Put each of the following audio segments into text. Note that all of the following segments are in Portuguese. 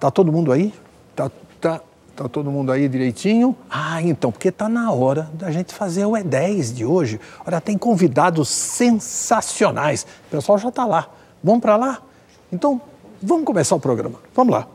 Tá todo mundo aí? Tá, tá, tá todo mundo aí direitinho? Ah, então, porque tá na hora da gente fazer o E10 de hoje. Olha, tem convidados sensacionais. O pessoal já tá lá. Vamos para lá? Então, vamos começar o programa. Vamos lá.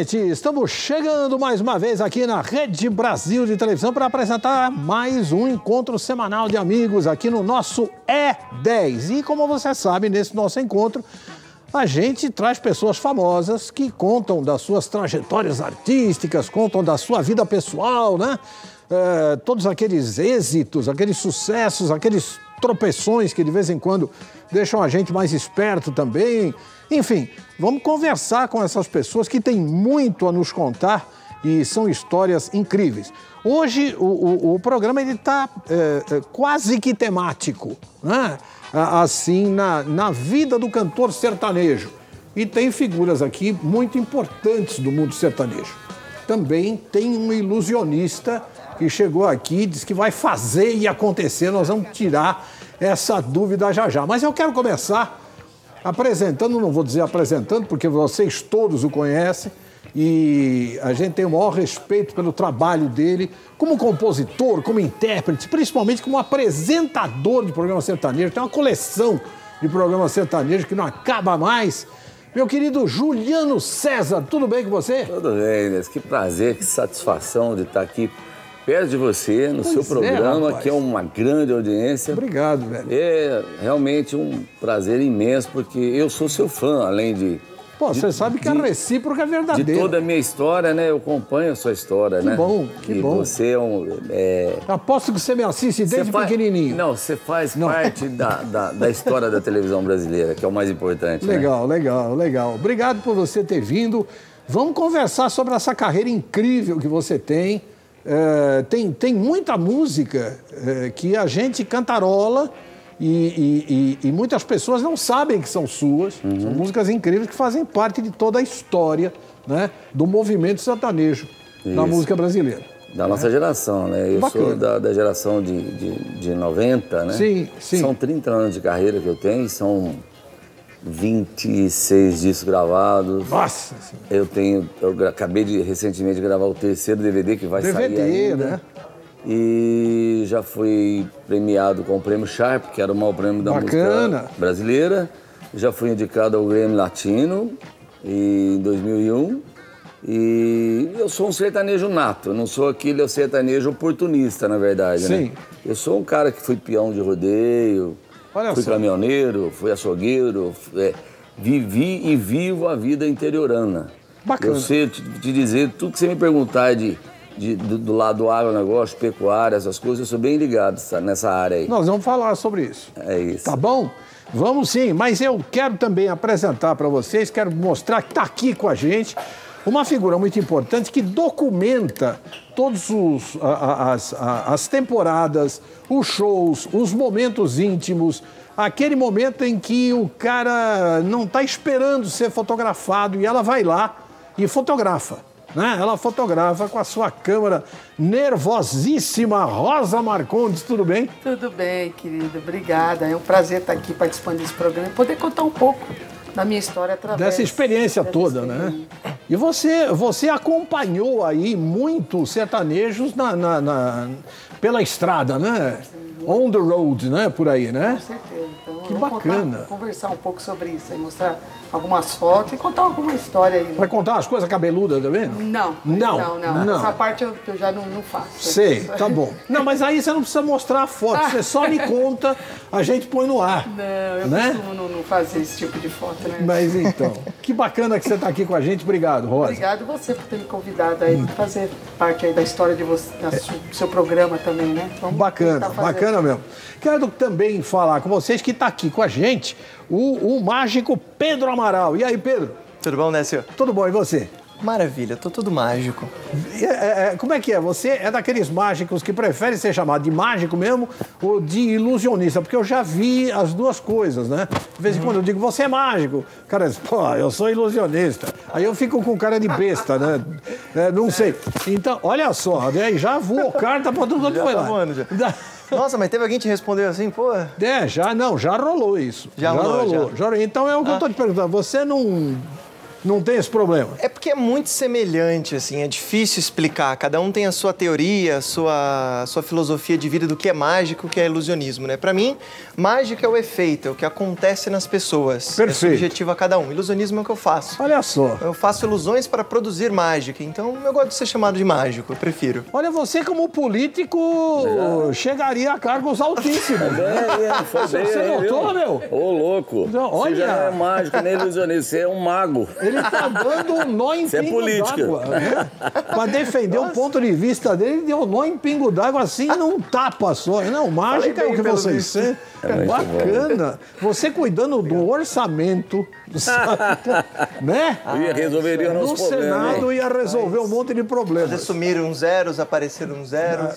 Gente! Estamos chegando mais uma vez aqui na Rede Brasil de Televisão para apresentar mais um encontro semanal de amigos aqui no nosso E10. E como você sabe, nesse nosso encontro, a gente traz pessoas famosas que contam das suas trajetórias artísticas, contam da sua vida pessoal, né? É, todos aqueles êxitos, aqueles sucessos, aqueles tropeções que de vez em quando deixam a gente mais esperto também. Enfim, vamos conversar com essas pessoas que têm muito a nos contar e são histórias incríveis. Hoje o, o, o programa está é, é, quase que temático, né? assim, na, na vida do cantor sertanejo. E tem figuras aqui muito importantes do mundo sertanejo. Também tem um ilusionista que chegou aqui, diz que vai fazer e acontecer. Nós vamos tirar essa dúvida já já. Mas eu quero começar apresentando, não vou dizer apresentando, porque vocês todos o conhecem e a gente tem o maior respeito pelo trabalho dele como compositor, como intérprete, principalmente como apresentador de programa sertanejo. Tem uma coleção de programas sertanejos que não acaba mais. Meu querido Juliano César, tudo bem com você? Tudo bem, Inês. Que prazer, que satisfação de estar aqui perto de você, no pois seu programa, é, que é uma grande audiência. Obrigado, velho. É realmente um prazer imenso, porque eu sou seu fã, além de. Pô, você sabe que a recíproca é verdadeira. De toda a minha história, né? Eu acompanho a sua história, que né? Que bom, que e bom. você é um... É... Aposto que você me assiste desde faz... pequenininho. Não, você faz Não. parte da, da, da, história da televisão brasileira, que é o mais importante, Legal, né? legal, legal. Obrigado por você ter vindo. Vamos conversar sobre essa carreira incrível que você tem. É, tem, tem muita música é, que a gente cantarola e, e, e, muitas pessoas não sabem que são suas. Uhum. São músicas incríveis que fazem parte de toda a história né, do movimento sertanejo na música brasileira. Da nossa é. geração, né? Eu Bacana. sou da, da geração de, de, de 90, né? Sim, sim. São 30 anos de carreira que eu tenho, são 26 discos gravados. Nossa! Eu tenho, eu acabei de recentemente gravar o terceiro DVD que vai DVD, sair ainda. né? E já fui premiado com o prêmio Sharp, que era o maior prêmio da Bacana. música brasileira. Já fui indicado ao Grammy Latino em 2001. E eu sou um sertanejo nato, eu não sou aquele sertanejo oportunista, na verdade, Sim. né? Eu sou um cara que fui peão de rodeio, Olha fui só. caminhoneiro, fui açougueiro, é, vivi e vivo a vida interiorana. Bacana. Eu sei te, te dizer, tudo que você me perguntar de, de do, do, lado do agronegócio, pecuária, essas coisas, eu sou bem ligado nessa área aí. Nós vamos falar sobre isso. É isso. Tá bom? Vamos sim, mas eu quero também apresentar para vocês, quero mostrar que está aqui com a gente uma figura muito importante que documenta todas as, as temporadas, os shows, os momentos íntimos, aquele momento em que o cara não está esperando ser fotografado e ela vai lá e fotografa. Né? Ela fotografa com a sua câmera nervosíssima. Rosa Marcondes, tudo bem? Tudo bem, querida. Obrigada. É um prazer estar aqui participando desse programa e poder contar um pouco da minha história através dessa experiência dessa toda, experiência. né? E você, você acompanhou aí muitos sertanejos na, na, na, pela estrada, né? On the road, né? Por aí, né? Com certeza. Então, que bacana. Contar, conversar um pouco sobre isso, aí, mostrar algumas fotos e contar alguma história aí. Né? Vai contar as coisas cabeludas também? Não. Não. Não, não. não. Essa parte eu, eu já não, não faço. Sei, tá bom. Não, mas aí você não precisa mostrar a foto, você só me conta, a gente põe no ar. Não, eu né? costumo não, não fazer esse tipo de foto, né? Mas então, que bacana que você está aqui com a gente. Obrigado, Rosa. Obrigado você por ter me convidado aí, para fazer parte aí da história de você, do seu programa também, né? Vamos bacana, bacana mesmo. Quero também falar com vocês que está aqui com a gente o, o mágico Pedro Amaral. E aí, Pedro? Tudo bom, Nécio? Tudo bom, e você? Maravilha, tô tudo mágico. É, é, como é que é? Você é daqueles mágicos que prefere ser chamado de mágico mesmo ou de ilusionista? Porque eu já vi as duas coisas, né? De vez em quando eu digo, você é mágico. O cara diz, pô, eu sou ilusionista. Aí eu fico com cara de besta, né? É, não sei. Então, olha só, né? já voou carta pra tudo quanto Já foi tá lá. voando, já. Nossa, mas teve alguém que te respondeu assim, pô. É, já não, já rolou isso. Já rolou, já. rolou. Então é o que eu tô te perguntando. Você não, não tem esse problema? É porque é muito semelhante, assim, é difícil explicar. Cada um tem a sua teoria, a sua, a sua filosofia de vida do que é mágico, o que é ilusionismo, né? Pra mim, mágica é o efeito, é o que acontece nas pessoas. Perfeito. É subjetivo a cada um. Ilusionismo é o que eu faço. Olha só. Eu faço ilusões para produzir mágica, então eu gosto de ser chamado de mágico, eu prefiro. Olha, você como político chegaria a cargos altíssimos. Bem, é, foi Você bem aí, notou, viu? meu? Ô, louco. Não, Você já olha. não é mágico, nem ilusionista, você é um mago. Ele tá dando um nó em Isso é pingo política. d'água. Né? Pra defender o ponto de vista dele, ele deu um nó em pingo d'água assim num tapa só. Não, mágica é o que vocês visto. É Bacana. Você cuidando do orçamento, sabe? né? Eu ia resolveria No. Senado hein? ia resolver um monte de Fazer problemas. sumir uns zeros, aparecer uns zeros.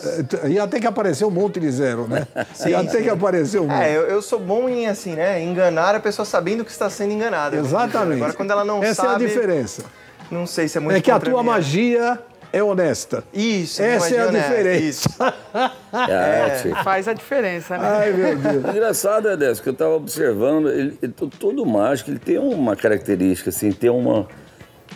Ia ter que aparecer um monte de zero, né? ia ter que aparecer um monte. É, eu, eu sou bom em, assim, né, enganar a pessoa sabendo que está sendo enganada. Exatamente. Agora, quando ela não Essa sabe... é a diferença. Não sei se é muito É que a tua mim. magia é honesta. Isso, Essa é a imagina, né? diferença. Isso. É, tio. Faz a diferença, né? Ai, meu Deus. Engraçado é dessa, que eu estava observando, ele, ele- todo mágico ele tem uma característica, assim, tem uma,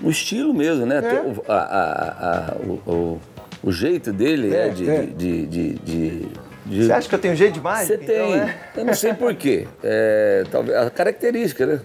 um estilo mesmo, né? Tem o, a- a- a- o, o- o jeito dele é, É, de, é. de, de, de- de- Você acha que eu tenho jeito de Você mágica? tem. Então, é. Eu não sei porquê. É, talvez, a característica, né?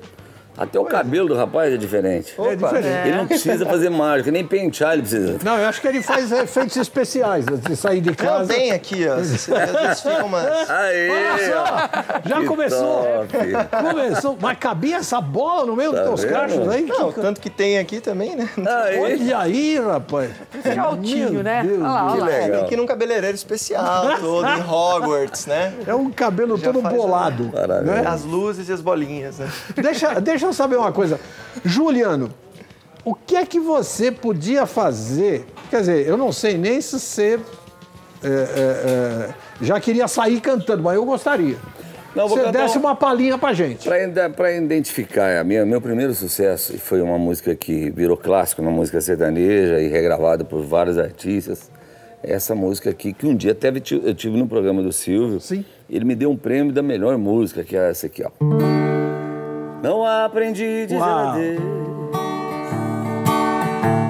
Até o cabelo do rapaz é diferente. É diferente. Ele não precisa fazer mágica, nem pentear ele precisa. Não, eu acho que ele faz efeitos especiais antes de sair de Não, casa. tem aqui, ó. Às vezes fica umas... Aê! Olha só, já Que começou. top. Começou. Mas cabia essa bola no meio Tá dos teus vendo? cachos aí? Não, Que- tanto que tem aqui também, né? Aê! Olha aí, rapaz. Que altinho, Meu né? Deus. Olha lá, Que olha lá. legal. Tem aqui num cabeleireiro especial, todo em Hogwarts, né? É um cabelo Já todo bolado. Né? As luzes e as bolinhas, né? Deixa, deixa eu saber uma coisa. Juliano, o que é que você podia fazer? Quer dizer, eu não sei nem se você é, é, é, já queria sair cantando, mas eu gostaria. Não, vou você desse um- uma palhinha pra gente. Para identificar, a minha, meu primeiro sucesso foi uma música que virou clássico, uma música sertaneja e regravada por vários artistas. Essa música aqui, que um dia até eu tive no programa do Silvio. Sim. Ele me deu um prêmio da melhor música, que é essa aqui, ó. Não aprendi de Uau. geladeira.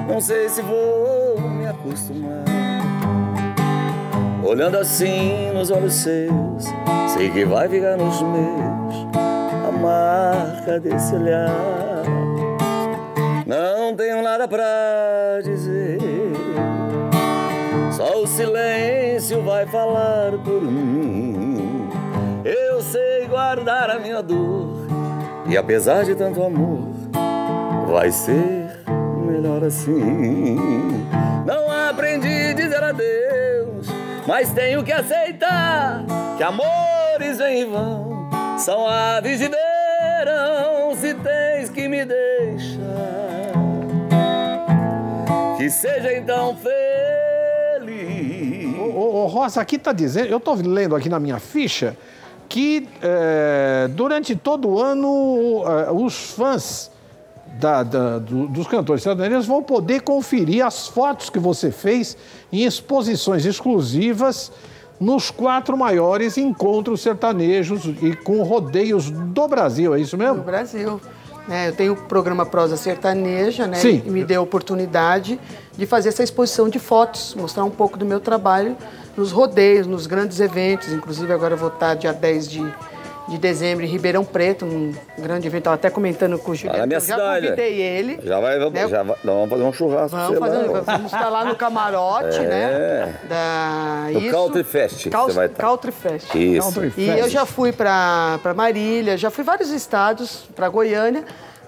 Não sei se vou me acostumar. Olhando assim nos olhos seus, sei que vai ficar nos meus a marca desse olhar. Não tenho nada pra dizer, só o silêncio vai falar por mim. Eu sei guardar a minha dor, e apesar de tanto amor, vai ser melhor assim. Não aprendi a dizer adeus, mas tenho que aceitar que amores vêm e vão, são aves de verão. Se tens que me deixar, que seja então feliz. Ô, ô, ô, Rosa, aqui tá dizendo, eu tô lendo aqui na minha ficha, que é, durante todo o ano é, os fãs da- da- do- dos cantores sertanejos vão poder conferir as fotos que você fez em exposições exclusivas nos quatro maiores encontros sertanejos e com rodeios do Brasil, é isso mesmo? Brasil. né? eu tenho o programa Prosa Sertaneja, né? Sim. E me deu a oportunidade de fazer essa exposição de fotos, mostrar um pouco do meu trabalho nos rodeios, nos grandes eventos. Inclusive, agora eu vou estar dia 10 de, de dezembro em Ribeirão Preto, num grande evento. Estava até comentando com o Gilberto. na minha eu já cidade. convidei ele. Já vai, vamos, né? já vai- nós vamos fazer um churrasco. Vamos, fazer, lá. vamos estar lá no camarote, É. né? Da, No Country Fest Cal- você vai estar. Country Fest. Isso. Country E Fest. eu já fui para Marília, já fui vários estados, para Goiânia,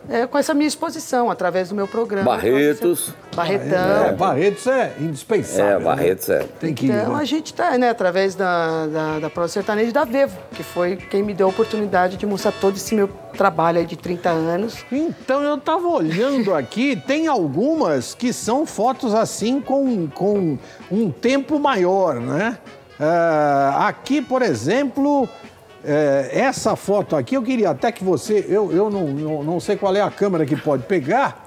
é, com essa minha exposição, através do meu programa. Barretos. Barretão. É, Barretos é indispensável. É, né? Barretos é. Tem que ir. Então né? a gente tá, né, através da, da, da Pro Sertanejo da Vevo, que foi quem me deu a oportunidade de mostrar todo esse meu trabalho aí de 30 anos. Então eu tava olhando aqui, tem algumas que são fotos assim com, com um tempo maior, né? É, aqui, por exemplo, é, essa foto aqui, eu queria até que você. Eu, eu não, não, não sei qual é a câmera que pode pegar,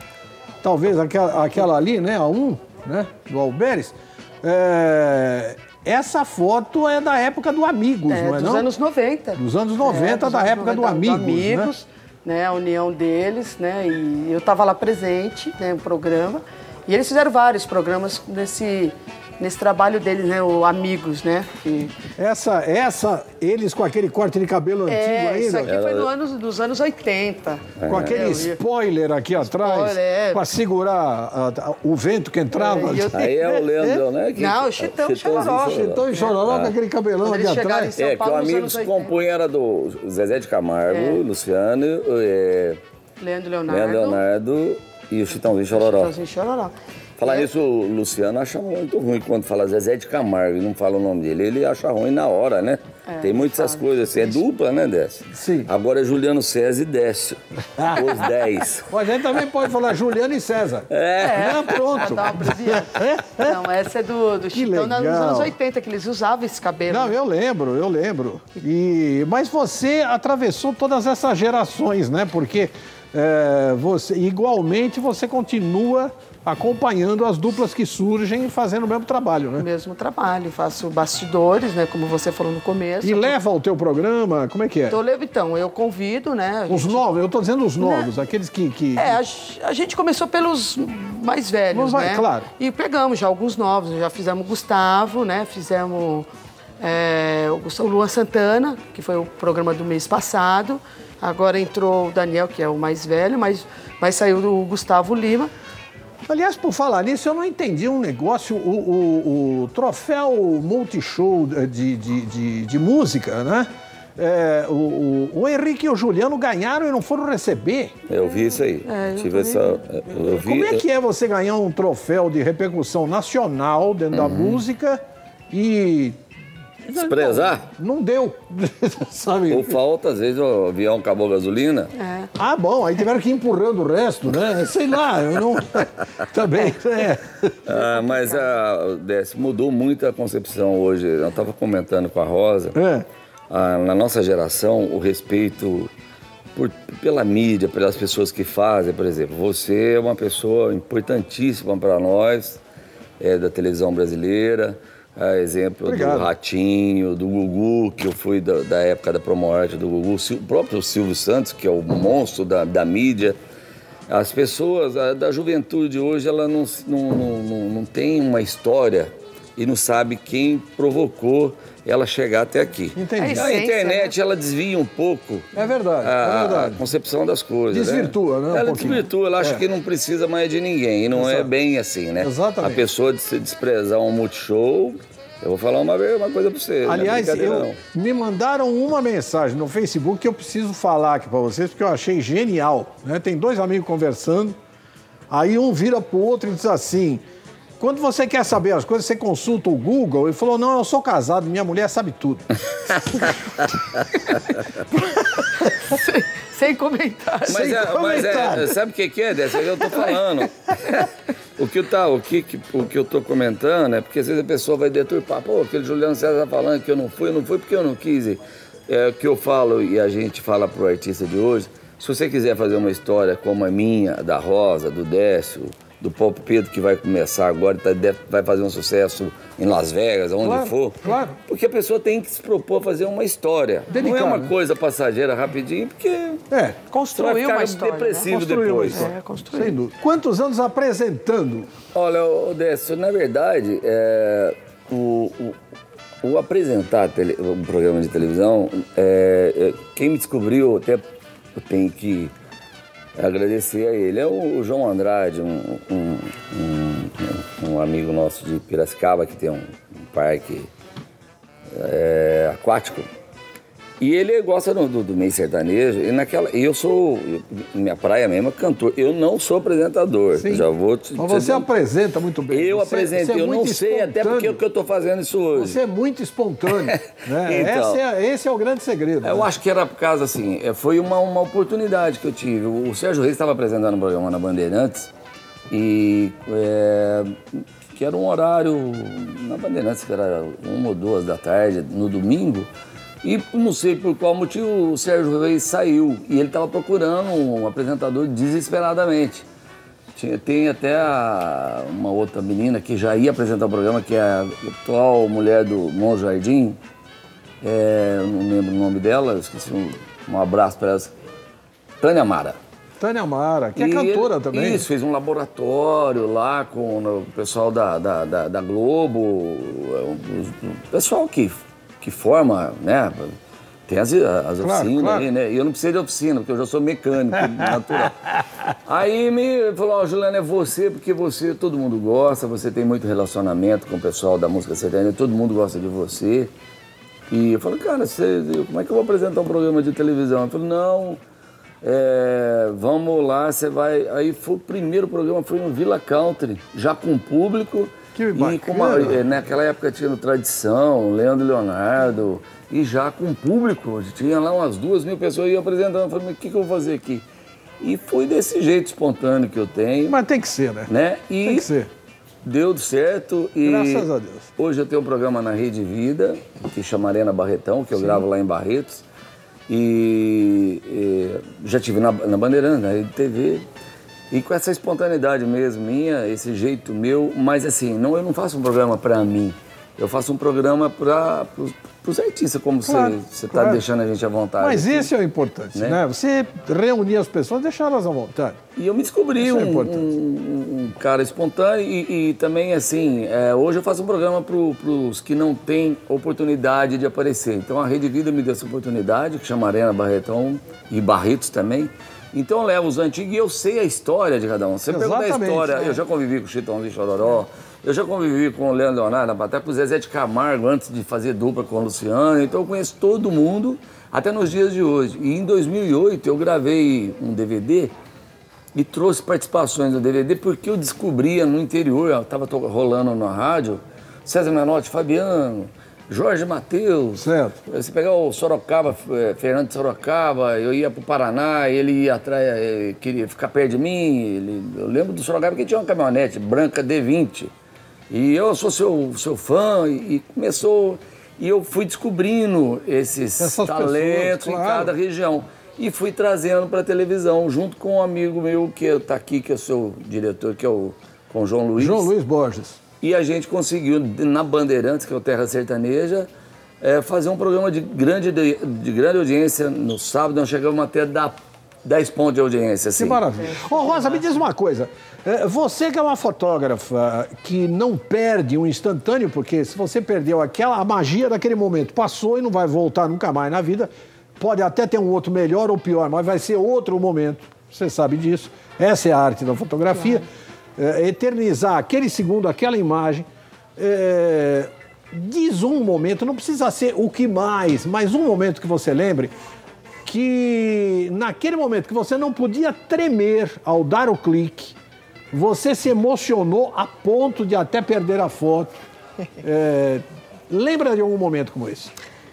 talvez aquela, aquela ali, né? A 1, né? Do Alberes. É, essa foto é da época do Amigos, É, não é dos não? anos 90. Dos anos 90, dos da anos época do 90, Amigos, né? Amigos, né? A união deles, né? E eu estava lá presente, né? No programa. E eles fizeram vários programas nesse, nesse trabalho deles, né? O Amigos, né? Que, Essa, essa, eles com aquele corte de cabelo antigo é, isso ainda, aqui foi no anos, dos anos 80. com aquele É, spoiler aqui atrás, Spoiler, é. para segurar a- a- o vento que entrava. É, e eu- Aí é o Leandro, né? que- Não, o Chitão Chororó. Então, em Chororó, com aquele cabelão em atrás. São É, que o Paulo, nos amigo anos se 80. compunha era do Zezé de Camargo, É. Luciano, é, Leandro Leonardo. Leandro Leonardo e o Chitãozinho Chororó. Chitãozinho Chororó. Falar É. nisso, o Luciano acha muito ruim quando fala Zezé de Camargo e não fala o nome dele. Ele acha ruim na hora, né? Tem muitas essas coisas assim. É dupla, né, Décio? Sim. Agora é Juliano César e Décio. Os 10. Mas a gente também pode falar Juliano e César. É. Não, pronto. Abreviada. Não, essa é do, do Chitão nos anos 80, que eles usavam esse cabelo. Não, eu lembro, eu lembro. E, mas você atravessou todas essas gerações, né? Porque é, você, igualmente você continua acompanhando as duplas que surgem e fazendo o mesmo trabalho, né? mesmo trabalho, faço bastidores, né, como você falou no começo. E leva ao teu programa, como é que é? Levo, então, eu convido, né? Os gente- novos, eu tô dizendo os novos, aqueles que... que- É, a, gente começou pelos mais velhos, vai, né? claro. E pegamos já alguns novos, já fizemos o Gustavo, né? Fizemos é, o Luan Santana, que foi o programa do mês passado. Agora entrou o Daniel, que é o mais velho, mas, mas saiu o Gustavo Lima. Aliás, por falar nisso, eu não entendi um negócio, o, o- o troféu Multishow de, de, de, de música, né? É, o, o, o Henrique e o Juliano ganharam e não foram receber. Eu vi isso aí. É, eu Tive essa. Eu vi. Como é que é você ganhar um troféu de repercussão nacional dentro da música e. Desprezar? Não deu. Sabe? Ou falta, às vezes o avião acabou a gasolina. É. Ah, bom, aí tiveram que ir empurrando o resto, né? Sei lá, eu não. Também. É. Ah, mas a, Décio, mudou muito a concepção hoje. Eu estava comentando com a Rosa. É. Ah, na nossa geração, o respeito por- pela mídia, pelas pessoas que fazem, por exemplo. Você é uma pessoa importantíssima para nós, é, da televisão brasileira. Ah, exemplo Obrigado. do Ratinho, do Gugu, que eu fui da, da época da Promoarte do Gugu, o próprio Silvio Santos, que é o monstro da, da mídia. As pessoas a- da juventude hoje, ela não, não, não, não tem uma história e não sabe quem provocou ela chegar até aqui. Entendi. É A internet, ela desvia um pouco É verdade, a, é a verdade. concepção das coisas. Desvirtua, né, um Ela pouquinho. desvirtua, ela acha É. que não precisa mais de ninguém. E não é Exato. bem assim, né? Exatamente. A pessoa de se desprezar um multishow, eu vou falar uma, uma coisa pra você. é Aliás, eu, me mandaram uma mensagem no Facebook que eu preciso falar aqui para vocês, porque eu achei genial. Né? Tem dois amigos conversando, aí um vira pro outro e diz assim: quando você quer saber as coisas, você consulta o Google. Ele falou: não, eu sou casado, minha mulher sabe tudo. Sem comentários. Mas, Sem é, mas é, sabe o que, que é, Dessa? Eu tô falando. o que, eu tá, o, que, que- o que eu tô comentando é porque às vezes a pessoa vai deturpar. Pô, aquele Juliano César tá falando que eu não fui, eu não fui porque eu não quis. ir. É o que eu falo e a gente fala pro artista de hoje. Se você quiser fazer uma história como a minha, da Rosa, do Décio, do Paulo Pedro, que vai começar agora, tá, deve- vai fazer um sucesso em Las Vegas, onde Claro, for. claro. Porque a pessoa tem que se propor a fazer uma história. não é Delicado, uma né? coisa passageira rapidinho, porque É, Construiu ficar uma história. né? depressivo construiu depois. isso. É, construiu. sem dúvida. Quantos anos apresentando? Olha, Décio, na verdade, é, o, o- o apresentar tele- um programa de televisão, é, é, quem me descobriu, até eu tenho que agradecer a ele, é o, João Andrade, um, um- um- um amigo nosso de Piracicaba, que tem um, um parque é, aquático. E ele gosta do, do, do meio sertanejo. E naquela, eu sou. eu- minha praia mesmo é cantor. Eu não sou apresentador. Sim. Já vou te. Mas você apresenta muito bem. Eu Você- apresento, você é eu não sei até porque espontâneo. que eu tô fazendo isso hoje. Você é muito espontâneo. né? Então. esse, é, esse é o grande segredo. Eu né? acho que era por causa assim, é, foi uma, uma oportunidade que eu tive. O Sérgio Reis estava apresentando um programa na Bandeirantes e é, que era um horário na Bandeirantes, que era uma ou duas da tarde, no domingo. E não sei por qual motivo o Sérgio Reis saiu e ele estava procurando um apresentador desesperadamente. Tinha- tem até a- uma outra menina que já ia apresentar o programa, que é a atual mulher do Mon Jardim, é, não lembro o nome dela, esqueci um, um abraço para ela. Tânia Mara. Tânia Mara, que é E cantora ele- também. Isso, fez um laboratório lá com o pessoal da, da, da- da Globo, o, o pessoal que, que forma, né? Tem as, as Claro, oficinas claro. aí, né? E eu não precisei de oficina, porque eu já sou mecânico natural. Aí me falou, ó, Juliana, é você, porque você, todo mundo gosta, você tem muito relacionamento com o pessoal da música sertaneja, todo mundo gosta de você. E eu falei, cara, você, como é que eu vou apresentar um programa de televisão? Ele falou, não, é, vamos lá, você vai. Aí foi o primeiro programa, foi no Villa Country, já com público. Que e é, naquela época tinha Tradição, Leandro e Leonardo, e já com público. Tinha lá umas duas mil pessoas e eu apresentando. Eu falei, mas o que, que eu vou fazer aqui? E foi desse jeito espontâneo que eu tenho. Mas tem que ser, né? né? E Tem que ser. Deu certo e Graças a Deus. hoje eu tenho um programa na Rede Vida, que chama Arena Barretão, que eu gravo lá em Barretos. E, e já tive na, na Bandeirante, na Rede TV. E com essa espontaneidade mesmo minha, esse jeito meu, mas assim, não, eu não faço um programa para mim. Eu faço um programa para os artistas, como Claro, você está claro. deixando a gente à vontade. Mas aqui. esse é o importante, né? Né? Você reunir as pessoas, deixar elas à vontade. E eu me descobri é um, importante. um- um cara espontâneo e, e também, assim, é, hoje eu faço um programa para os que não têm oportunidade de aparecer. Então a Rede Vida me deu essa oportunidade, que chama Arena Barretão e Barretos também. Então eu levo os antigos e eu sei a história de cada um. Você pergunta a história, é. eu já convivi com o Chitãozinho Chororó, eu já convivi com o Leandro Leonardo, até com o Zezé de Camargo antes de fazer dupla com o Luciano. Então eu conheço todo mundo até nos dias de hoje. E em 2008 eu gravei um DVD e trouxe participações no DVD porque eu descobria no interior, estava rolando na rádio, César Menotti, Fabiano, Jorge Matheus. Certo. Você pegar o Sorocaba, eh, Fernando de Sorocaba, eu ia pro Paraná, ele ia atrás, eh, queria ficar perto de mim. Ele, eu lembro do Sorocaba que tinha uma caminhonete branca D20. E eu sou seu, seu fã, e, e começou. E eu fui descobrindo esses Essas talentos pessoas, em claro. cada região. E fui trazendo para televisão, junto com um amigo meu que está aqui, que é o seu diretor, que é o com o João Luiz. João Luiz Borges. E a gente conseguiu, na Bandeirantes, que é o Terra Sertaneja, eh, fazer um programa de grande, de, de grande audiência no sábado. Nós chegamos até a dar 10 pontos de audiência. Assim. Que maravilha. Ô, Rosa, me diz uma coisa. É, Você que é uma fotógrafa que não perde um instantâneo, porque se você perdeu aquela a magia daquele momento, passou e não vai voltar nunca mais na vida, pode até ter um outro melhor ou pior, mas vai ser outro momento. Você sabe disso. Essa é a arte da fotografia. É, eternizar aquele segundo, aquela imagem. É, diz um momento, não precisa ser o que mais, mas um momento que você lembre que naquele momento que você não podia tremer ao dar o clique, você se emocionou a ponto de até perder a foto. É, lembra de algum momento como esse?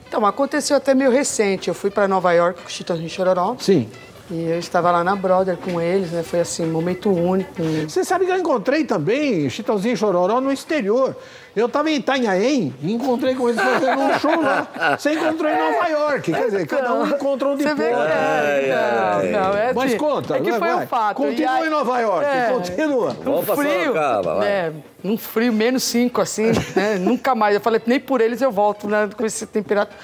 Então, aconteceu até meio recente. Eu fui para Nova York com o Chitãozinho Chororó. Sim. E eu estava lá na Brother com eles, né? Foi assim, um momento único. Você sabe que eu encontrei também Chitãozinho e Chororó no exterior. Eu estava em Itanhaém e encontrei com eles fazendo um show lá. Você encontrou em Nova York. Quer dizer, cada um encontra onde Você vê que pode. é, não, não, é Mas assim, conta, é que vai, foi vai. um fato. Continua aí- em Nova York, É. continua. Vamos pra frio, vai. É, num frio, menos 5, assim, né? Nunca mais. Eu falei, nem por eles eu volto né, com esse temperatura.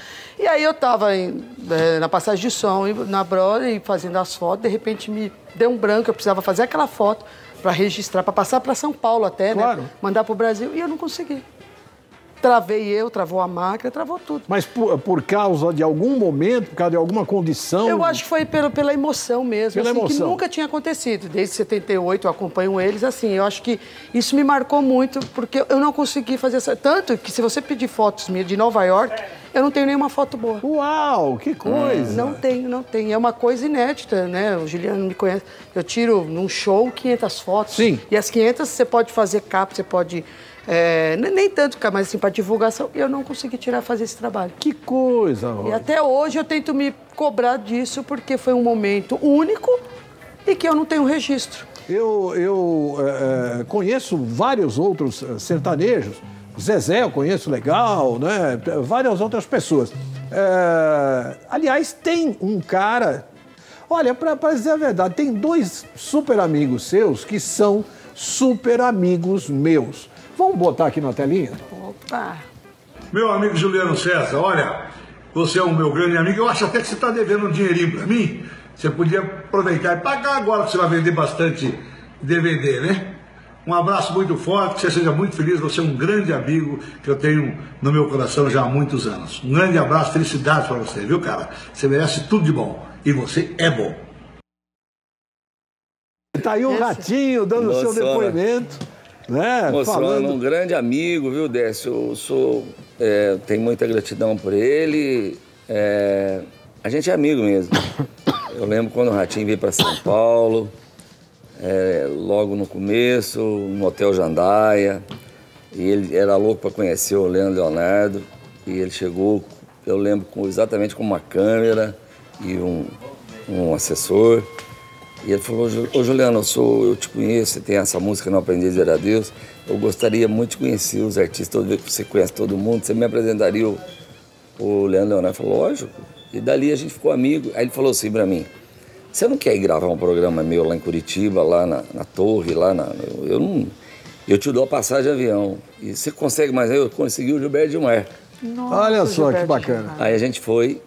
E aí eu tava em, eh, na passagem de som, na Broda, e fazendo as fotos, de repente me deu um branco, eu precisava fazer aquela foto para registrar, para passar para São Paulo até, Claro. né? Mandar pro Brasil, e eu não consegui. Travei eu, travou a máquina, travou tudo. Mas por, por causa de algum momento, por causa de alguma condição. Eu acho que foi pelo, pela emoção mesmo, Pela assim, emoção. que nunca tinha acontecido. Desde 78 eu acompanho eles, assim, eu acho que isso me marcou muito, porque eu não consegui fazer essa... Tanto que se você pedir fotos minhas de Nova York, Eu não tenho nenhuma foto boa. Uau, que coisa! Não tenho, não tenho. É uma coisa inédita, né? O Juliano me conhece. Eu tiro num show 500 fotos. Sim. E as 500 você pode fazer capa, você pode... é, nem tanto, mas assim, para divulgação. Eu não consegui tirar, fazer esse trabalho. Que coisa! E Rosa. até hoje eu tento me cobrar disso, porque foi um momento único e que eu não tenho registro. Eu, eu eh, eh, conheço vários outros eh, sertanejos. Zezé eu conheço legal, né? Várias outras pessoas. Eh, aliás, tem um cara. Olha, para dizer a verdade, tem dois super amigos seus que são super amigos meus. Vamos botar aqui na telinha? Opa! Meu amigo Juliano César, olha, você é um meu grande amigo. Eu acho até que você está devendo um dinheirinho para mim. Você podia aproveitar e pagar agora que você vai vender bastante DVD, né? Um abraço muito forte, que você seja muito feliz. Você é um grande amigo que eu tenho no meu coração já há muitos anos. Um grande abraço, felicidade para você, viu, cara? Você merece tudo de bom. E você é bom. Tá aí um ratinho dando o seu depoimento, né? Mostrando um Falando. grande amigo, viu, Décio? Eu sou, é, tenho muita gratidão por ele. É, a gente é amigo mesmo. Eu lembro quando o Ratinho veio para São Paulo, é, logo no começo, no Hotel Jandaia. E ele era louco para conhecer o Leandro Leonardo. E ele chegou, eu lembro, com, exatamente com uma câmera e um, um assessor. E ele falou, "Ju- ô Juliano, eu, sou, eu te conheço, você tem essa música Não Aprendi a Dizer Adeus. Eu gostaria muito de conhecer os artistas, todo que você conhece todo mundo, você me apresentaria o, o Leandro Leonardo. Falou, lógico. E dali a gente ficou amigo. Aí ele falou assim pra mim, você não quer ir gravar um programa meu lá em Curitiba, lá na, na torre, lá na... Eu não... Eu te dou a passagem de avião. E você consegue, mas eu consegui o Gilberto Gilmar. Nossa, Olha só que Gilberto bacana. Gilmar. Aí a gente foi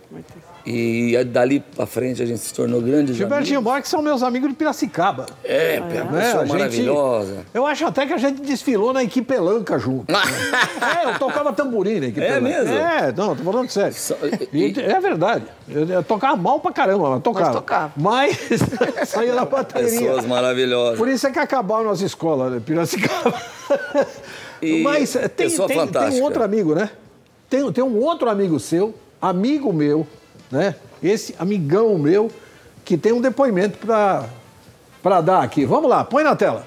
e dali pra frente a gente se tornou grandes Gilberto amigos. Gilmar, que são meus amigos de Piracicaba. É, né? pessoa gente- maravilhosa. Eu acho até que a gente desfilou na equipe Pelanca junto. é, eu tocava tamborim na equipe É Pelanca. mesmo? É, não, tô falando sério. Só- E- e- é verdade. Eu, eu tocava mal pra caramba, mas tocava. Mas tocava. Mas saía na bateria. Pessoas maravilhosas. Por isso é que acabaram as escolas, né? Piracicaba. E Mas tem, tem, tem um outro amigo, né? Tem, tem um outro amigo seu, amigo meu, né? Esse amigão meu, que tem um depoimento para dar aqui. Vamos lá, põe na tela.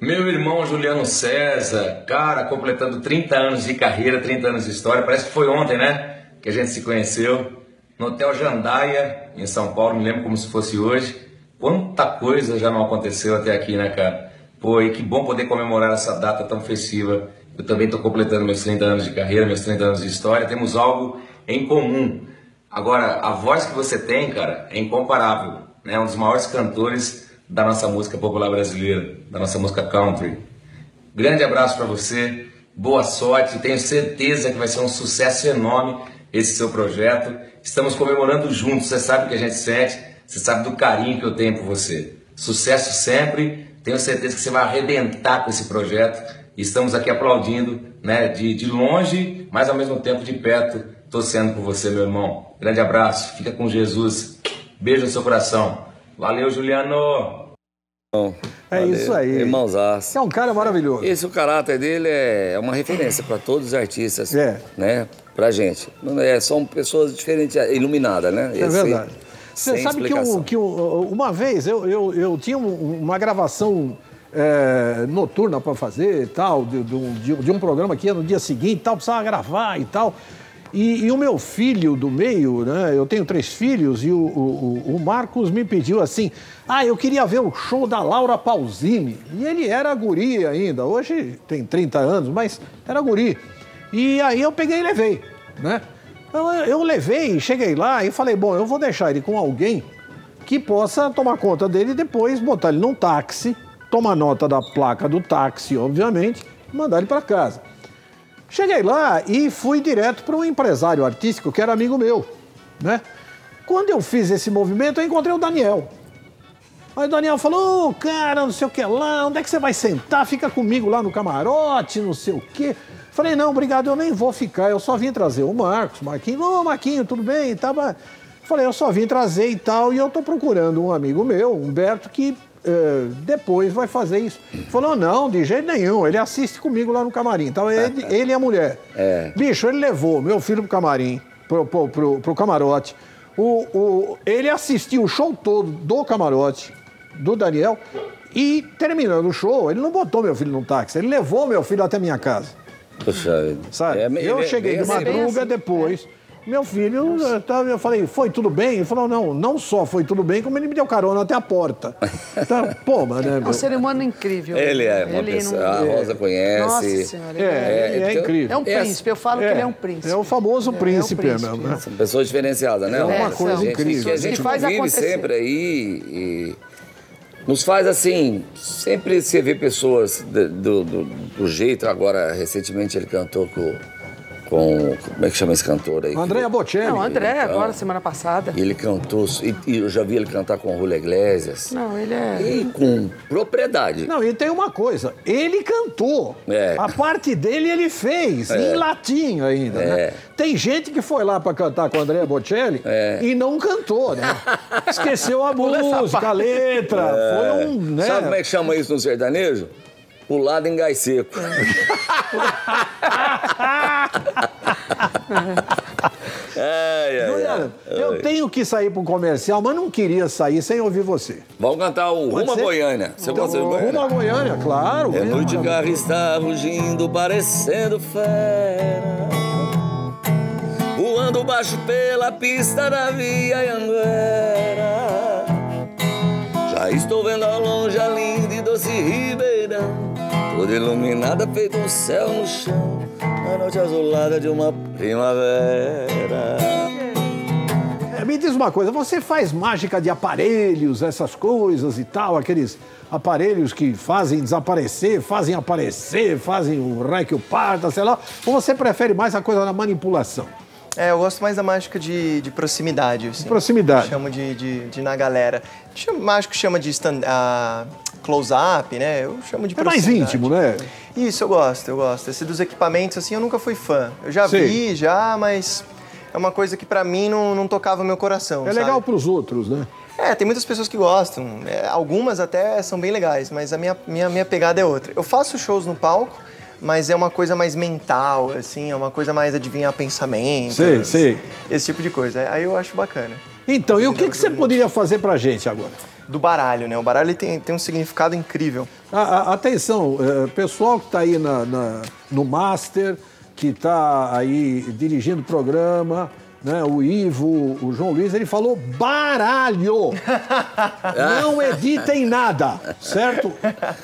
Meu irmão Juliano César, cara, completando 30 anos de carreira, 30 anos de história. Parece que foi ontem, né? Que a gente se conheceu no Hotel Jandaia, em São Paulo. Me lembro como se fosse hoje. Quanta coisa já não aconteceu até aqui, né, cara? Pô, e que bom poder comemorar essa data tão festiva. Eu também estou completando meus 30 anos de carreira, meus 30 anos de história. Temos algo em comum. Agora, a voz que você tem, cara, é incomparável. É um dos maiores cantores da nossa música popular brasileira, da nossa música country. Grande abraço para você, boa sorte, tenho certeza que vai ser um sucesso enorme esse seu projeto. Estamos comemorando juntos, você sabe o que a gente sente, você sabe do carinho que eu tenho por você. Sucesso sempre, tenho certeza que você vai arrebentar com esse projeto. Estamos aqui aplaudindo, né, de, de longe, mas ao mesmo tempo de perto, torcendo por você, meu irmão. Grande abraço, fica com Jesus. Beijo no seu coração. Valeu, Juliano! É Valeu. isso aí. Irmãozaço. É um cara maravilhoso. Esse o caráter dele é uma referência para todos os artistas, É. né? Pra gente. É, são pessoas diferentes, iluminadas, né? É Esse- verdade. Você sem sabe que, explicação. um- que um- uma vez eu, eu, eu tinha um- uma gravação é, noturna para fazer e tal, de, de um- de- de um programa que ia no dia seguinte e tal, precisava gravar e tal. E, e o meu filho do meio, né? Eu tenho três filhos e o, o, o- Marcos me pediu assim: ah, eu queria ver o show da Laura Pausini. E ele era guri ainda, hoje tem 30 anos, mas era guri. E aí eu peguei e levei, né? Eu, eu levei, cheguei lá e falei, bom, eu vou deixar ele com alguém que possa tomar conta dele e depois botar ele num táxi, tomar nota da placa do táxi, obviamente, e mandar ele para casa. Cheguei lá e fui direto para um empresário artístico que era amigo meu, né? Quando eu fiz esse movimento, eu encontrei o Daniel. Aí o Daniel falou, ô, cara, não sei o que lá, onde é que você vai sentar? Fica comigo lá no camarote, não sei o quê. Falei, não, obrigado, eu nem vou ficar, eu só vim trazer o Marcos, Marquinho, ô, Marquinho, tudo bem? Tava... Falei, eu só vim trazer e tal, e eu tô procurando um amigo meu, Humberto, que eh, depois vai fazer isso. Ele falou, não, de jeito nenhum. Ele assiste comigo lá no camarim. Então, ele, ele e a mulher. É. Bicho, ele levou meu filho pro camarim, pro, pro, pro, pro camarote. O, o, ele assistiu o show todo do camarote, do Daniel, e terminando o show, ele não botou meu filho num táxi, ele levou meu filho até minha casa. Puxa. Sabe? É, eu é cheguei bem de assim. madruga depois. Meu filho, eu, falei, foi tudo bem? Ele falou, não, não só foi tudo bem, como ele me deu carona até a porta. Então, pô, mas né, É um ser humano incrível. Ele é uma Ele pessoa. não- A Rosa conhece. Nossa senhora, ele É, é, ele é incrível. é um É, príncipe. Eu falo que ele é um príncipe. É o famoso É, é um príncipe, príncipe. mesmo, né? São pessoas diferenciadas, né? É uma coisa gente- incrível. Que a gente faz convive acontecer. sempre aí e nos faz assim, sempre você vê pessoas do, do, do- do jeito, agora recentemente ele cantou com, com como é que chama esse cantor aí? Andréa Bocelli. Não, André, Então, agora, semana passada. E ele cantou, e, e eu já vi ele cantar com o Julio Iglesias. Não, ele é... E com propriedade. Não, e tem uma coisa, ele cantou. É. A parte dele ele fez, em latim ainda, né? É. Tem gente que foi lá pra cantar com o André Bocelli É. e não cantou, né? Esqueceu a música, a letra. Foi um, né? Sabe como é que chama isso no sertanejo? Pulado em gás seco. Ai, ai, Juliana, ai. eu tenho que sair um comercial, mas não queria sair sem ouvir você. Vamos cantar o Pode Rumo a ser? Goiânia. Você gosta de Goiânia? Rumo a Goiânia, claro. É noite o carro está rugindo, parecendo fera. Voando baixo pela pista da Via Anguera. Já estou vendo ao longe a linda e doce ribeirão. Toda iluminada, feito um céu no chão. A noite azulada de uma primavera. É, Me diz uma coisa, você faz mágica de aparelhos, essas coisas e tal, aqueles aparelhos que fazem desaparecer, fazem aparecer, fazem o raio que o parta, sei lá, ou você prefere mais a coisa da manipulação? É, eu gosto mais da mágica de, de proximidade. Assim. Proximidade. Chamo de, de, de na galera. Chama, mágico chama de stand, ah, close-up, né? Eu chamo de É mais íntimo, né? Isso, eu gosto, eu gosto. Esse dos equipamentos, assim, eu nunca fui fã. Eu já Sei. vi, já, mas é uma coisa que pra mim não, não tocava meu coração. É sabe? legal pros outros, né? É, tem muitas pessoas que gostam. É, algumas até são bem legais, mas a minha, minha, minha pegada é outra. Eu faço shows no palco, mas é uma coisa mais mental, assim, é uma coisa mais adivinhar pensamentos. Sei, sei. Esse tipo de coisa. Aí eu acho bacana. Então, e o que, que você poderia fazer pra gente agora? Do baralho, né? O baralho ele tem, tem um significado incrível. A- a- atenção, eh, pessoal que está aí na- na- no Master, que está aí dirigindo o programa, né? O Ivo, o João Luiz, ele falou baralho. Não editem nada, certo?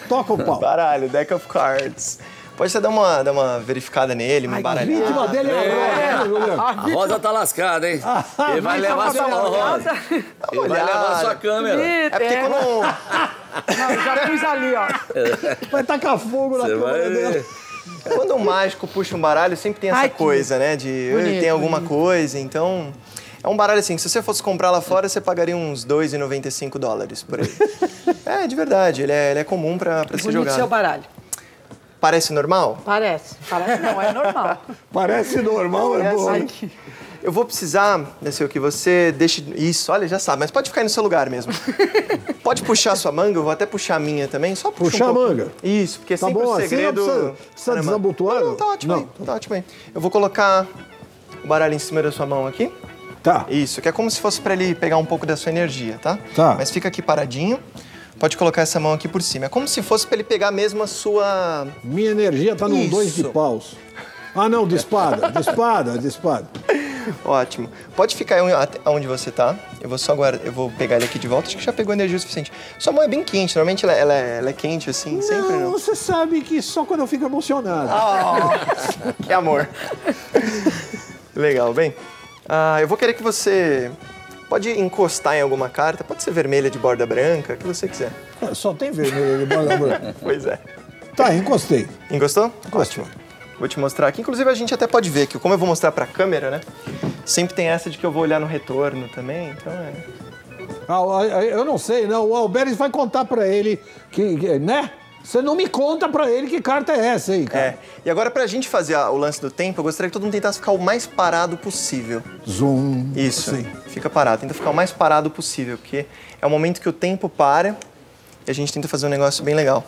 Toca o pau. Baralho, deck of cards. Pode até dar uma, dar uma verificada nele, uma A baralhada. vítima dele é a Rosa, né, Juliano? A Rosa tá lascada, hein? Ele vai levar sua Rosa. Ele vai levar sua câmera. É porque quando... Não, já pus ali, ó. Vai tacar fogo na Você vai câmera dele. ver. Quando um mágico puxa um baralho, sempre tem essa Ai, coisa, né? De "Ei, bonito, tem alguma bonito. coisa, então. É um baralho assim, se você fosse comprar lá fora, você pagaria uns 2,95 dólares por aí. é, de verdade, ele é, ele é comum pra, pra ser Bonito jogado. seu baralho. Parece normal? Parece. Parece não, é normal. Parece normal, é bom. Ai, né? que- Eu vou precisar, Desceu, que você deixe. Isso, olha, já sabe, mas pode ficar aí no seu lugar mesmo. pode puxar a sua manga, eu vou até puxar a minha também. Só puxa Puxar um a manga? Isso, porque Tá sempre bom, o assim segredo. precisa- precisa Tá desabotoar? Não, não, tá ótimo Não. aí. Tá ótimo aí. Eu vou colocar o baralho em cima da sua mão aqui. Tá. Isso, que é como se fosse pra ele pegar um pouco da sua energia, tá? Tá. Mas fica aqui paradinho. Pode colocar essa mão aqui por cima. É como se fosse pra ele pegar mesmo a sua. Minha energia tá num Isso. dois de paus. Ah, não, de espada, de espada, de espada. Ótimo. Pode ficar onde você tá. Eu vou só agora, eu vou pegar ele aqui de volta. Acho que já pegou energia o suficiente. Sua mão é bem quente. Normalmente ela, ela é, ela é quente assim, sempre não, não. você sabe que só quando eu fico emocionado. Que amor. Legal, bem. Ah, eu vou querer que você pode encostar em alguma carta. Pode ser vermelha de borda branca, o que você quiser. Só tem vermelho de bola branca. Pois é. Tá, encostei. Encostou? Ótimo. Vou te mostrar aqui. Inclusive, a gente até pode ver que, como eu vou mostrar pra câmera, né? Sempre tem essa de que eu vou olhar no retorno também, então é. Ah, eu não sei, não. O Alberes vai contar pra ele que- né? Você não me conta pra ele que carta é essa aí, cara. É. E agora, pra gente fazer o lance do tempo, eu gostaria que todo mundo tentasse ficar o mais parado possível. Zoom. Isso. Sim. Fica parado. Tenta ficar o mais parado possível, porque é o momento que o tempo para e a gente tenta fazer um negócio bem legal.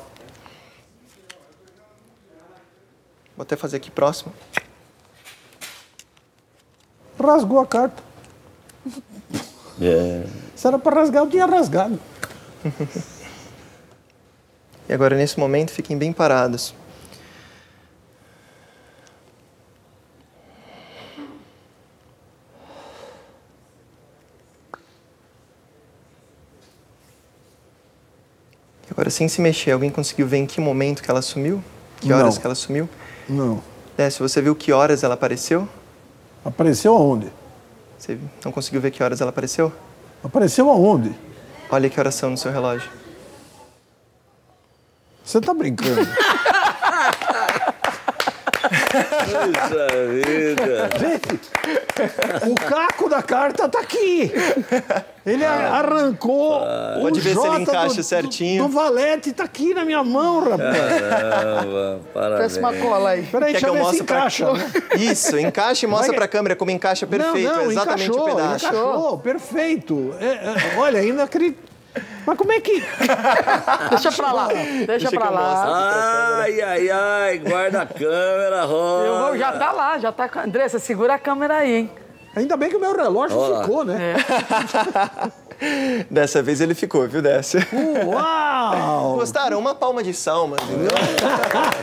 Vou até fazer aqui próximo. Rasgou a carta. É. Se era para rasgar, eu tinha rasgado. E agora, nesse momento, fiquem bem parados. E Agora, sem se mexer, alguém conseguiu ver em que momento que ela sumiu? Que horas Não. que ela sumiu? Não. Desce, você viu que horas ela apareceu? Apareceu aonde? Você não conseguiu ver que horas ela apareceu? Apareceu aonde? Olha que horas são no seu relógio. Você tá brincando? Puxa vida. Gente, o caco da carta tá aqui. Ele a- arrancou o Pode ver se ele J encaixa do, certinho. Do, do valete, tá aqui na minha mão, rapaz. Caramba, parabéns. Peça uma cola aí. Peraí, Quer deixa que eu ver se pra encaixa. né? Isso, encaixa e mostra Vai que- pra câmera como encaixa perfeito. Não, não, exatamente encaixou, o pedaço. encaixou, perfeito. É, é, olha, ainda acredito. Mas como é que... Deixa pra lá. Deixa, que pra lá. Ai, ai, ai, guarda a câmera, roda. Eu vou, já tá lá, já tá. com- Andressa, segura a câmera aí, hein? Ainda bem que o meu relógio Olha lá. ficou, né? Dessa vez ele ficou, viu, Décia? Uau! Gostaram? Uma palma de entendeu?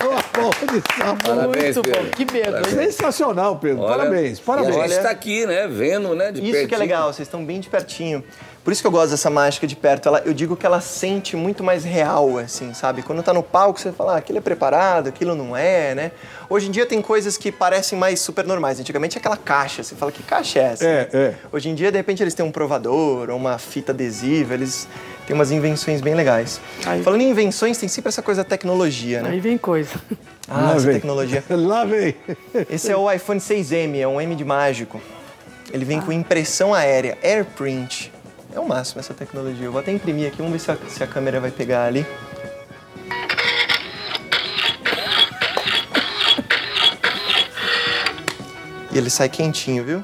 Uma porra de samba. Parabéns, Muito Pedro. bom, que medo, hein? Sensacional, Pedro. Olha, parabéns, E a parabéns. gente está aqui, né, vendo, né, de Isso que é pertinho. legal, vocês estão bem de pertinho. Por isso que eu gosto dessa mágica de perto. Ela, eu digo que ela sente muito mais real, assim, sabe? Quando tá no palco, você fala, ah, aquilo é preparado, aquilo não é, né? Hoje em dia tem coisas que parecem mais super normais. Antigamente é aquela caixa, você fala, que caixa é essa? É, é. Hoje em dia, de repente, eles têm um provador ou uma fita adesiva, eles têm umas invenções bem legais. Aí- Falando em invenções, tem sempre essa coisa da tecnologia, né? Aí vem coisa. Ah, Lá essa vem. tecnologia. Lá vem. Esse é o iPhone 6M, é um M de mágico. Ele vem com impressão aérea, AirPrint. É o máximo essa tecnologia. Eu vou até imprimir aqui, vamos ver se a, se a câmera vai pegar ali. E ele sai quentinho, viu?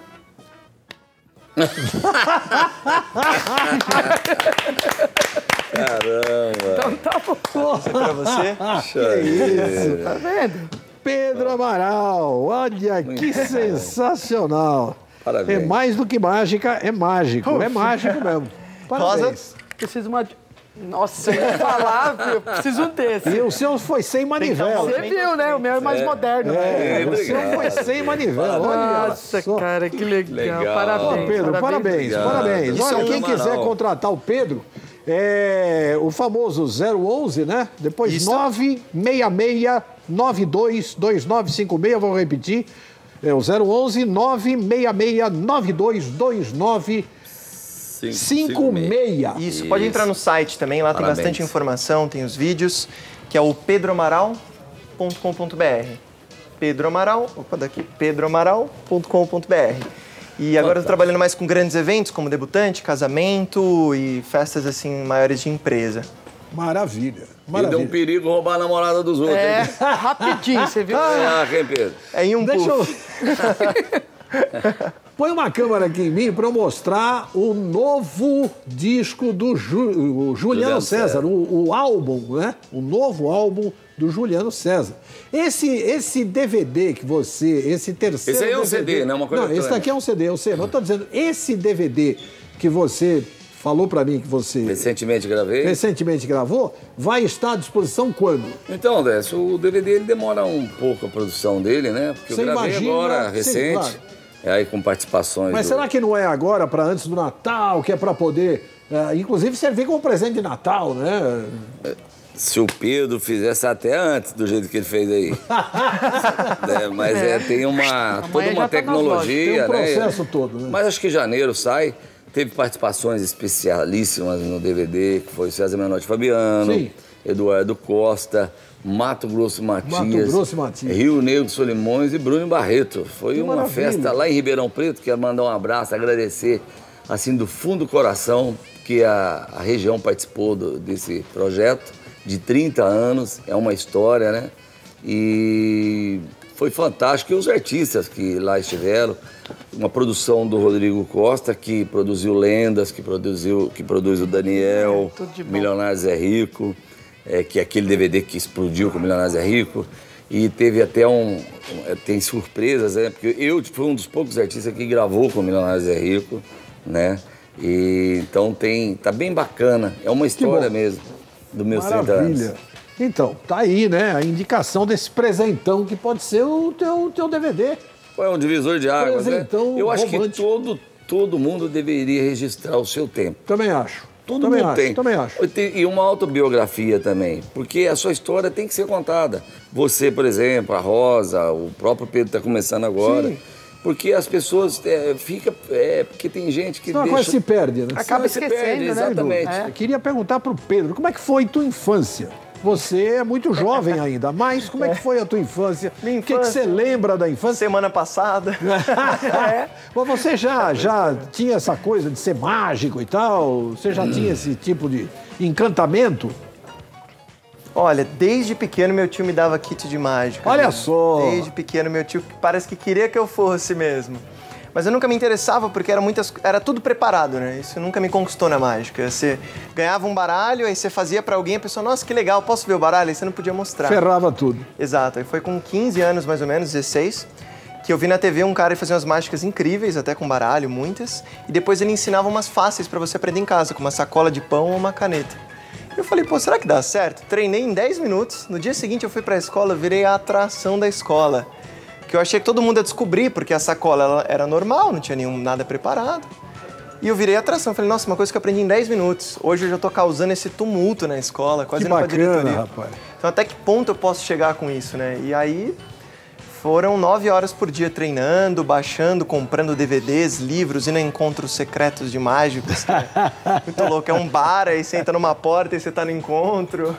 Então tá bom. Esse é pra você. Tá vendo? Pedro Amaral, olha que sensacional. Parabéns. É mais do que mágica, é mágico. É mágico mesmo. Parabéns. Preciso uma. Nossa, eu ia falar, eu preciso um desse. E o seu foi sem manivela. Você viu, né? O meu é mais moderno. né? É, o seu foi sem manivela. Olha Nossa, só. cara, que legal. Legal. Parabéns. Ó, Pedro, parabéns, parabéns. Olha, é um quem Amaral. quiser contratar o Pedro, é o famoso 011, né? Depois Isso. 966 922956, vou repetir. É o 011 966 922956. Isso, pode entrar no site também, lá Parabéns. tem bastante informação, tem os vídeos, que é o pedroamaral.com.br. Pedro Amaral, opa, daqui, pedroamaral.com.br. E agora eu tô trabalhando mais com grandes eventos, como debutante, casamento e festas assim maiores de empresa. Maravilha, E deu um maravilha. perigo roubar a namorada dos outros. É, hein? rapidinho, você viu? Ah, quem, Pedro? É em um Deixa eu... puff. Põe uma câmera aqui em mim para eu mostrar o novo disco do Ju- o Juliano Juliano César, César. O, o álbum, né? O novo álbum do Juliano César. Esse, esse DVD que você, esse terceiro Esse aí é um DVD, CD, né? Uma coisa Não, esse daqui é um CD, eu sei. Mas eu tô dizendo, esse DVD que você falou para mim que você Recentemente gravei. recentemente gravou, vai estar à disposição quando? Então, Décio, o DVD ele demora um pouco a produção dele, né? Porque Você eu gravei imagina- agora, sim, recente. claro. É aí com participações. Mas do- será que não é agora, para antes do Natal, que é para poder, eh, inclusive, servir como presente de Natal, né? Se o Pedro fizesse até antes do jeito que ele fez aí. É, mas é, tem uma toda já uma tá tecnologia, Tem um né? processo todo, né? Mas acho que janeiro sai. Teve participações especialíssimas no DVD, que foi César Menotti Fabiano, Sim. Eduardo Costa, Mato Grosso Matias, Mato Grosso Matias. Rio Negro Solimões e Bruno Barreto. Foi Que uma maravilha. festa lá em Ribeirão Preto, quero mandar um abraço, agradecer assim do fundo do coração que a, a região participou do- desse projeto de 30 anos, é uma história, né? E foi fantástico. E os artistas que lá estiveram, uma produção do Rodrigo Costa, que produziu Lendas, que produziu, que produz o Daniel, É. Milionários é Rico, é, que é aquele DVD que explodiu com Milionários é Rico. E teve até um. um- é, Tem surpresas, né? Porque eu fui um dos poucos artistas que gravou com Milionários é Rico, né? E então tem. tá bem bacana. É uma história mesmo dos meus 30 anos. Então, tá aí, né? A indicação desse presentão que pode ser o teu, teu DVD. É um divisor de águas, né? Presentão Eu acho que romântico. todo, todo mundo deveria registrar o seu tempo. Também acho. Todo também mundo acho, tem. Também acho. E uma autobiografia também, porque a sua história tem que ser contada. Você, por exemplo, a Rosa, o próprio Pedro está começando agora. Sim. Porque as pessoas é, fica, é, porque tem gente que Senão a deixa... coisa se perde, né? Acaba se esquecendo, perde, né? exatamente. É. Eu queria perguntar pro Pedro, como é que foi tua infância? Você é muito jovem ainda, mas como é que foi a tua infância? Minha O que, que você infância- lembra da infância? Semana passada. é. Mas você já, já tinha essa coisa de ser mágico e tal? Você já tinha esse tipo de encantamento? Olha, desde pequeno meu tio me dava kit de mágica. Olha né? só. Desde pequeno meu tio parece que queria que eu fosse mesmo. Mas eu nunca me interessava porque era muitas, era tudo preparado, né? Isso nunca me conquistou na mágica. Você ganhava um baralho, aí você fazia pra alguém, a pessoa, nossa, que legal, posso ver o baralho? Aí você não podia mostrar. Ferrava tudo. Exato, aí foi com 15 anos mais ou menos, 16, que eu vi na TV um cara fazer umas mágicas incríveis, até com baralho, muitas, e depois ele ensinava umas fáceis pra você aprender em casa, com uma sacola de pão ou uma caneta. Eu falei, pô, será que dá certo? Treinei em 10 minutos, no dia seguinte eu fui pra escola, virei a atração da escola. Que eu achei que todo mundo ia descobrir, porque a sacola ela era normal, não tinha nenhum nada preparado. E eu virei atração. Falei, nossa, uma coisa que eu aprendi em 10 minutos. Hoje eu já tô causando esse tumulto na escola, quase Que indo bacana, diretoria. rapaz. Então até que ponto eu posso chegar com isso, né? E aí foram nove horas por dia treinando, baixando, comprando DVDs, livros, indo a encontros secretos de mágicos. é muito louco. É um bar, aí você entra numa porta e você tá no encontro.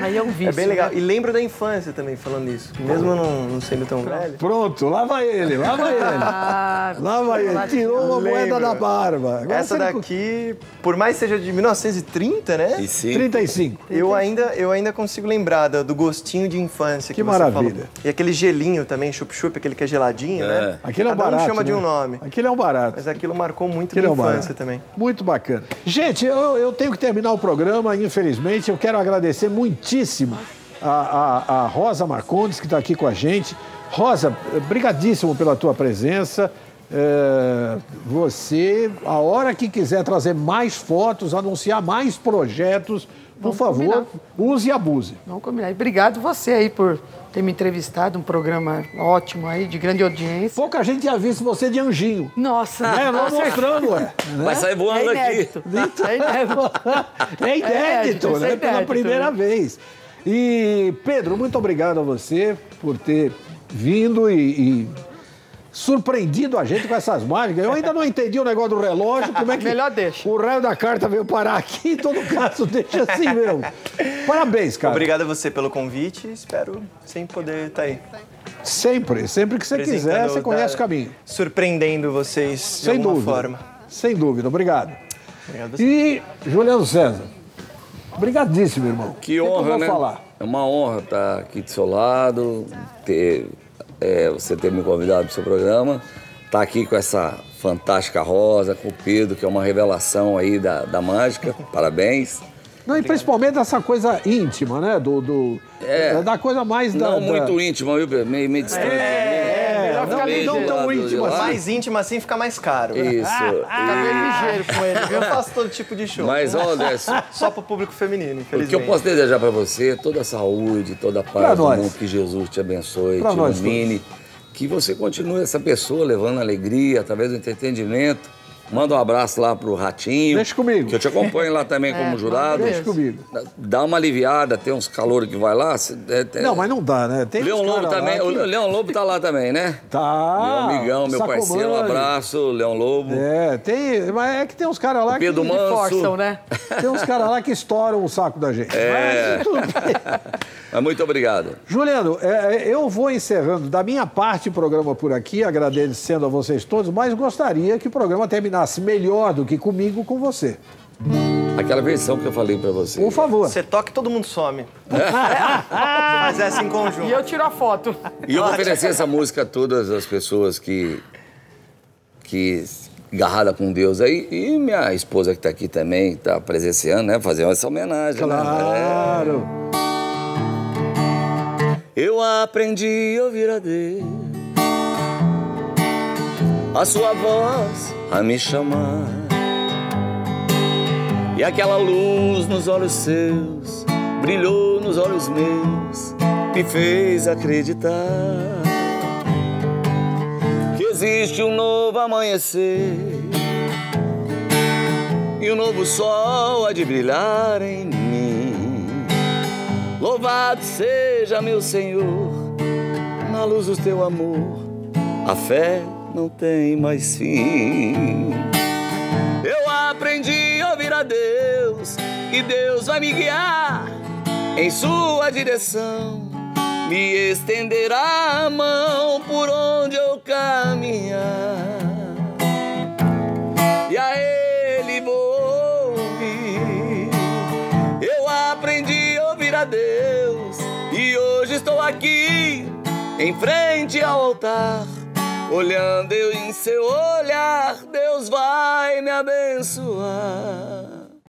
Aí é um vício. É bem legal. né? E lembro da infância também falando isso. Mesmo eu não, não sendo tão velho. Pronto, lá vai ele, lá vai ele. Ah, Lá vai ele, tirou uma moeda da barba. Agora Essa daqui, por mais que seja de 1930, né? E sim, 35. Eu ainda, eu ainda consigo lembrar do, gostinho de infância que, Que você maravilha. falou. E aquele gelinho também, chup-chup, aquele que é geladinho, né? Aquele é um Cada barato. um chama de né? um nome. Aquele é um barato. Mas aquilo marcou muito Aquele é minha um infância barato. também. Muito bacana. Gente, eu, eu tenho que terminar o programa, infelizmente. Eu quero agradecer muitíssimo a, a- a Rosa Marcondes, que está aqui com a gente. Rosa, brigadíssimo pela tua presença. É, você, a hora que quiser trazer mais fotos, anunciar mais projetos, por favor, combinar. use e abuse. Vamos combinar. E obrigado você aí por ter me entrevistado, um programa ótimo aí, de grande audiência. Pouca gente tinha visto você de anjinho. Nossa! Né? Vamos mostrando, ué. vai sair É voando aqui. inédito. É inédito. É inédito, isso né? é Pela inédito, primeira né? vez. E, Pedro, muito obrigado a você por ter vindo e, e surpreendido a gente com essas mágicas. Eu ainda não entendi o negócio do relógio, como é que Melhor deixa. o raio da carta veio parar aqui, em todo caso, deixa assim mesmo. Parabéns, cara. Obrigado a você pelo convite e espero sempre poder estar aí. Sempre, sempre que você quiser, você conhece da- o caminho. Surpreendendo vocês de Sem alguma dúvida. forma. Sem dúvida, obrigado. Obrigado a você. E Juliano César, obrigadíssimo, irmão. Que honra, vou né? falar? É uma honra estar aqui do seu lado, ter, é, você ter me convidado para o seu programa, estar aqui com essa fantástica Rosa, com o Pedro, que é uma revelação aí da, da mágica. Parabéns. Não, e principalmente essa coisa íntima, né? Do, do- É. da coisa mais da. Não da- muito íntima, viu, Pedro? Meio, meio distante. É, não, tão íntima assim. Mais íntimo assim fica mais caro. Isso. Tá bem ligeiro com ele, viu? Eu faço todo tipo de show. Mas, ó, Décio, Só pro público feminino, o que infelizmente. eu posso desejar para você é toda a saúde, toda a Pra paz do nós. mundo, que Jesus te abençoe, Pra te ilumine, que você continue essa pessoa levando alegria através do entretenimento. Manda um abraço lá pro Ratinho. Deixa comigo. Que eu te acompanho lá também como jurado. Deixa comigo. Dá uma aliviada, tem uns calores que vai lá. é- é- Não, mas não dá, né? Tem Leão Lobo também. O que- Leão Lobo tá lá também, né? Tá. meu amigão, meu Sacomani. parceiro, um abraço, Leão Lobo. É, tem. Mas é que tem uns caras lá que. Pedro Manso. Forçam, né? Tem uns caras lá que estouram o saco da gente. É. Mas tudo bem. Mas muito obrigado. Juliano, é, é, eu vou encerrando da minha parte o programa por aqui, agradecendo a vocês todos, mas gostaria que o programa terminasse melhor do que comigo com você. Aquela versão que eu falei pra você. Por favor. Você toca e todo mundo some. Mas essa em conjunto. E eu tiro a foto. E eu vou oferecer essa música a todas as pessoas que. que. agarrada com Deus aí. E minha esposa que tá aqui também, tá presenciando, né? Fazer essa homenagem. né? Claro. Eu aprendi a ouvir a Deus, a sua voz a me chamar. E aquela luz nos olhos seus brilhou nos olhos meus, me fez acreditar que existe um novo amanhecer e um novo sol há de brilhar em mim. Louvado seja meu Senhor, na luz do teu amor, a fé não tem mais fim. Eu aprendi a ouvir a Deus, e Deus vai me guiar em sua direção, me estenderá a mão por onde eu caminhar. E a Ele vou ouvir. Eu aprendi a ouvir a Deus e hoje estou aqui em frente ao altar. Olhando eu em seu olhar, Deus vai me abençoar.